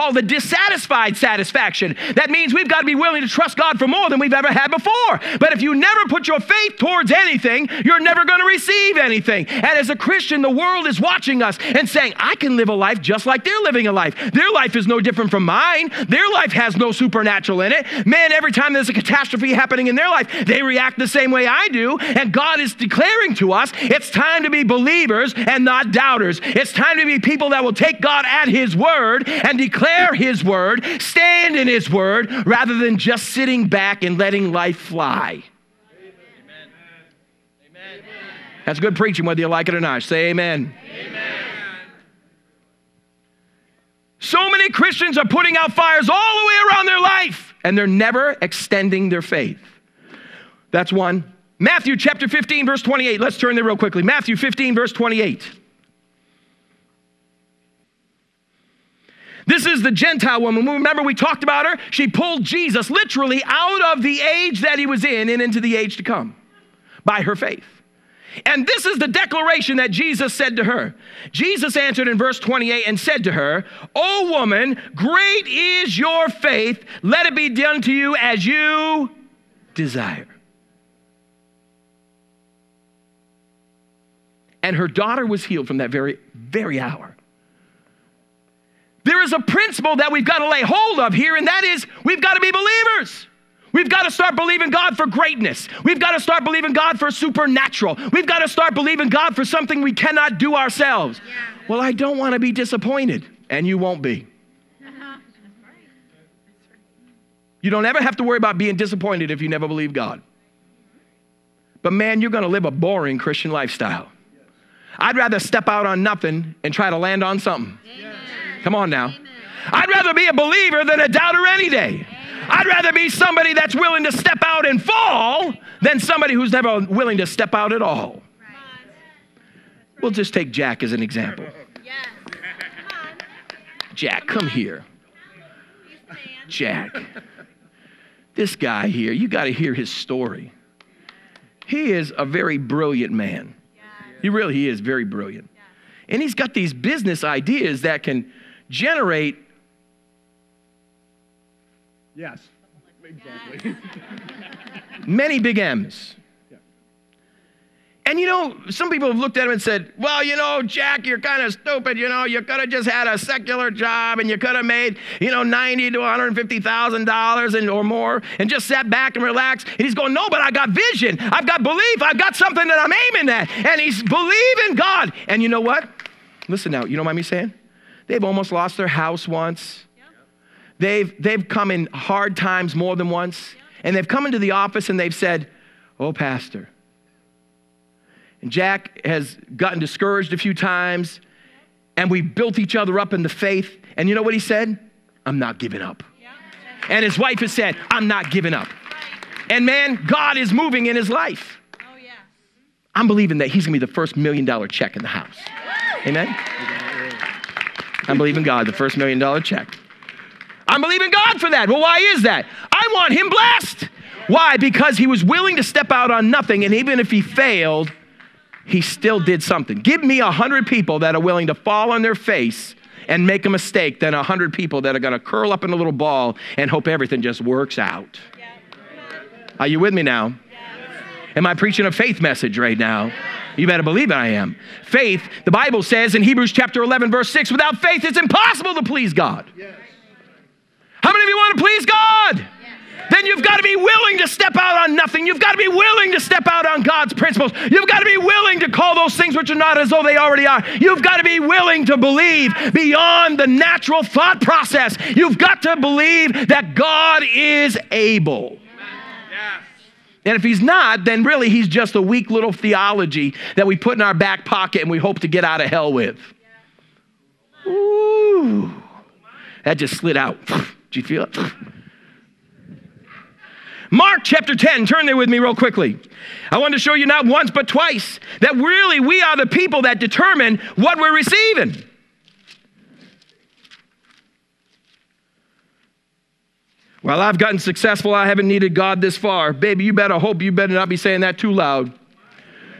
called a dissatisfied satisfaction. That means we've got to be willing to trust God for more than we've ever had before. But if you never put your faith towards anything, you're never going to receive anything. And as a Christian, the world is watching us and saying, I can live a life just like they're living a life. Their life is no different from mine. Their life has no supernatural in it. Man, every time there's a catastrophe happening in their life, they react the same way I do. And God is declaring to us it's time to be believers and not doubters. It's time to be people that will take God at His word and declare His word, stand in His word, rather than just sitting back and letting life fly. That's good preaching, whether you like it or not. Say amen. amen. So many Christians are putting out fires all the way around their life, and they're never extending their faith. That's one. Matthew chapter 15, verse 28. Let's turn there real quickly. Matthew 15, verse 28. This is the Gentile woman. Remember, we talked about her? She pulled Jesus literally out of the age that he was in and into the age to come by her faith. And this is the declaration that Jesus said to her. Jesus answered in verse 28 and said to her, O woman, great is your faith. Let it be done to you as you desire. And her daughter was healed from that very, very hour. There is a principle that we've got to lay hold of here, and that is we've got to be believers. We've got to start believing God for greatness. We've got to start believing God for supernatural. We've got to start believing God for something we cannot do ourselves. Yeah. Well, I don't want to be disappointed, and you won't be. You don't ever have to worry about being disappointed if you never believe God. But man, you're going to live a boring Christian lifestyle. I'd rather step out on nothing and try to land on something. Amen. Come on now. I'd rather be a believer than a doubter any day. I'd rather be somebody that's willing to step out and fall than somebody who's never willing to step out at all. We'll just take Jack as an example. Jack, come here. Jack. This guy here, you got to hear his story. He is a very brilliant man. He really he is very brilliant. And he's got these business ideas that can generate Yes, exactly. Many big M's. And you know, some people have looked at him and said, well, you know, Jack, you're kind of stupid. You know, you could have just had a secular job and you could have made, you know, 90 to $150,000 and or more and just sat back and relaxed. And he's going, no, but I got vision. I've got belief. I've got something that I'm aiming at. And he's believing God. And you know what? Listen now, you don't mind me saying? They've almost lost their house once. They've, they've come in hard times more than once, and they've come into the office and they've said, Oh, Pastor. And Jack has gotten discouraged a few times, and we built each other up in the faith. And you know what he said? I'm not giving up. And his wife has said, I'm not giving up. And man, God is moving in his life. Oh, I'm believing that he's gonna be the first million dollar check in the house. Amen? I'm believing God, the first million dollar check. I'm believing God for that. Well, why is that? I want him blessed. Why? Because he was willing to step out on nothing, and even if he failed, he still did something. Give me a hundred people that are willing to fall on their face and make a mistake than a hundred people that are going to curl up in a little ball and hope everything just works out. Are you with me now? Am I preaching a faith message right now? You better believe it, I am. Faith, the Bible says in Hebrews chapter 11, verse 6, without faith, it's impossible to please God. How many of you want to please God? Then you've got to be willing to step out on nothing. You've got to be willing to step out on God's principles. You've got to be willing to call those things which are not as though they already are. You've got to be willing to believe beyond the natural thought process. You've got to believe that God is able. And if he's not, then really he's just a weak little theology that we put in our back pocket and we hope to get out of hell with. Ooh, that just slid out. Do you feel it? Mark chapter 10, turn there with me real quickly. I want to show you not once but twice that really we are the people that determine what we're receiving. Well, I've gotten successful, I haven't needed God this far. Baby, you better hope you better not be saying that too loud.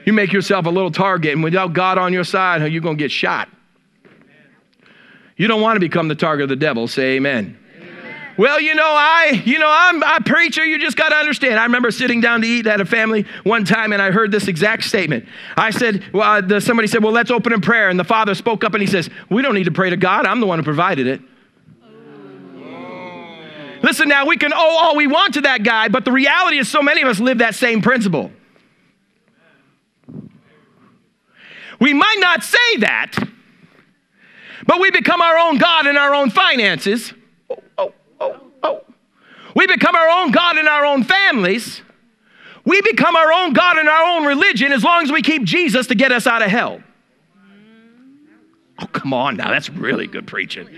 You make yourself a little target, and without God on your side, you're going to get shot. You don't want to become the target of the devil. Say amen. Well, you know, I, you know, I'm a preacher. You just got to understand. I remember sitting down to eat at a family one time, and I heard this exact statement. I said, well, uh, the, somebody said, well, let's open in prayer. And the father spoke up and he says, we don't need to pray to God. I'm the one who provided it. Listen now, we can owe all we want to that guy, but the reality is so many of us live that same principle. We might not say that, but we become our own God in our own finances. Oh, oh, oh, oh. We become our own God in our own families. We become our own God in our own religion as long as we keep Jesus to get us out of hell. Oh, come on now, that's really good preaching.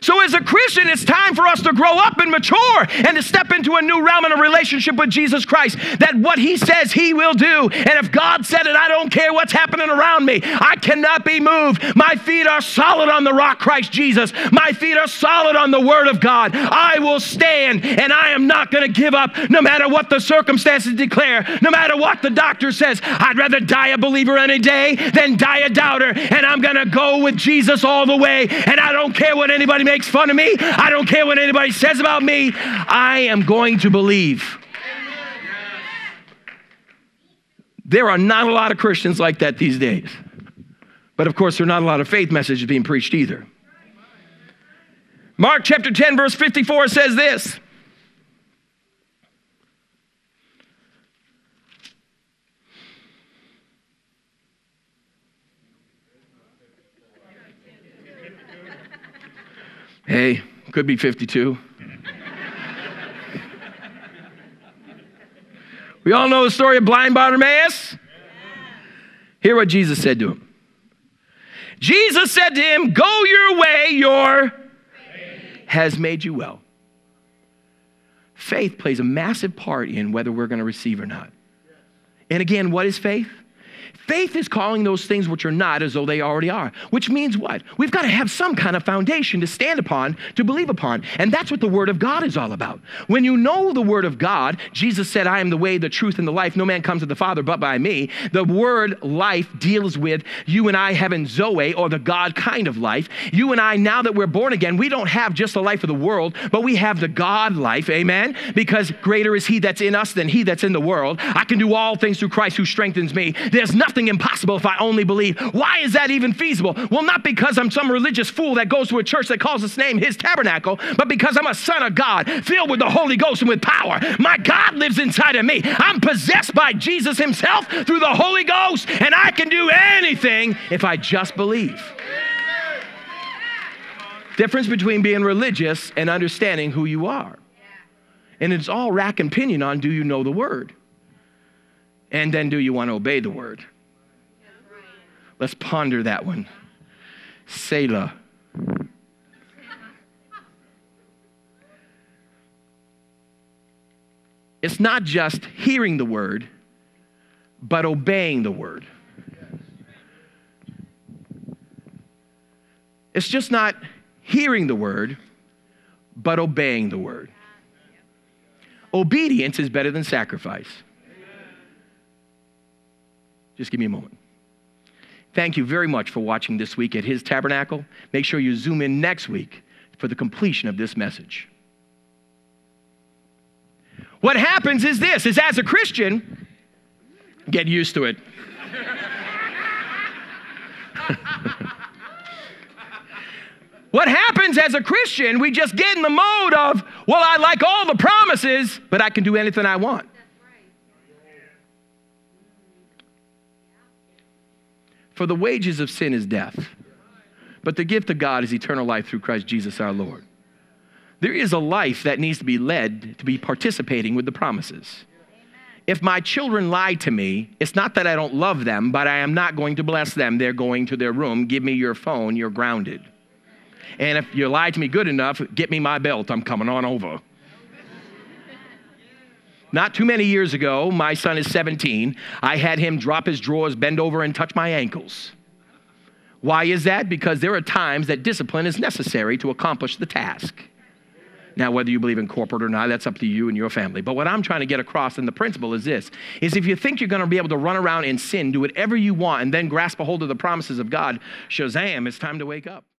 So, as a Christian, it's time for us to grow up and mature and to step into a new realm in a relationship with Jesus Christ. That what He says He will do. And if God said it, I don't care what's happening around me. I cannot be moved. My feet are solid on the rock, Christ Jesus. My feet are solid on the Word of God. I will stand and I am not going to give up no matter what the circumstances declare, no matter what the doctor says. I'd rather die a believer any day than die a doubter. And I'm going to go with Jesus all the way. And I don't care what anybody makes fun of me. I don't care what anybody says about me. I am going to believe. There are not a lot of Christians like that these days. But of course, there are not a lot of faith messages being preached either. Mark chapter 10, verse 54 says this. Hey, could be 52. we all know the story of blind Bartimaeus. Hear what Jesus said to him. Jesus said to him, Go your way, your faith has made you well. Faith plays a massive part in whether we're going to receive or not. And again, what is faith? Faith is calling those things which are not as though they already are, which means what? We've got to have some kind of foundation to stand upon, to believe upon. And that's what the Word of God is all about. When you know the Word of God, Jesus said, I am the way, the truth, and the life. No man comes to the Father but by me. The word life deals with you and I having Zoe or the God kind of life. You and I, now that we're born again, we don't have just the life of the world, but we have the God life. Amen? Because greater is He that's in us than He that's in the world. I can do all things through Christ who strengthens me. There's nothing nothing impossible if I only believe. Why is that even feasible? Well, not because I'm some religious fool that goes to a church that calls its name his tabernacle, but because I'm a son of God, filled with the Holy Ghost and with power. My God lives inside of me. I'm possessed by Jesus himself through the Holy Ghost, and I can do anything if I just believe. Difference between being religious and understanding who you are. And it's all rack and pinion on do you know the word? And then do you want to obey the word? Let's ponder that one. Selah. It's not just hearing the word, but obeying the word. It's just not hearing the word, but obeying the word. Obedience is better than sacrifice. Just give me a moment. Thank you very much for watching this week at His Tabernacle. Make sure you zoom in next week for the completion of this message. What happens is this is as a Christian, get used to it. what happens as a Christian, we just get in the mode of, well, I like all the promises, but I can do anything I want. For the wages of sin is death, but the gift of God is eternal life through Christ Jesus our Lord. There is a life that needs to be led to be participating with the promises. If my children lie to me, it's not that I don't love them, but I am not going to bless them. They're going to their room. Give me your phone. You're grounded. And if you lie to me good enough, get me my belt. I'm coming on over. Not too many years ago, my son is 17, I had him drop his drawers, bend over, and touch my ankles. Why is that? Because there are times that discipline is necessary to accomplish the task. Now, whether you believe in corporate or not, that's up to you and your family. But what I'm trying to get across in the principle is this is if you think you're going to be able to run around in sin, do whatever you want, and then grasp a hold of the promises of God, Shazam, it's time to wake up.